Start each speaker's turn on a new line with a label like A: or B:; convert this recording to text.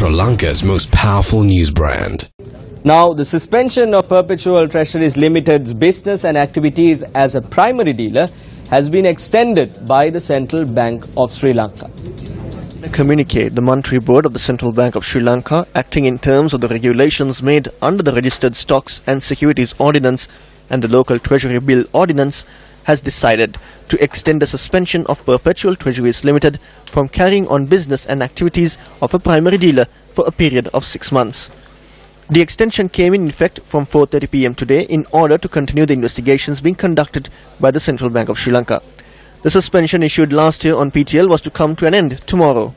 A: Sri Lanka's most powerful news brand.
B: Now, the suspension of Perpetual Treasuries Limited's business and activities as a primary dealer has been extended by the Central Bank of Sri Lanka.
C: In a communique, the Monetary Board of the Central Bank of Sri Lanka, acting in terms of the regulations made under the Registered Stocks and Securities Ordinance and the Local Treasury Bill Ordinance, has decided to extend the suspension of Perpetual Treasuries Limited from carrying on business and activities of a primary dealer for a period of six months. The extension came in effect from 4.30 pm today in order to continue the investigations being conducted by the Central Bank of Sri Lanka. The suspension issued last year on PTL was to come to an end tomorrow.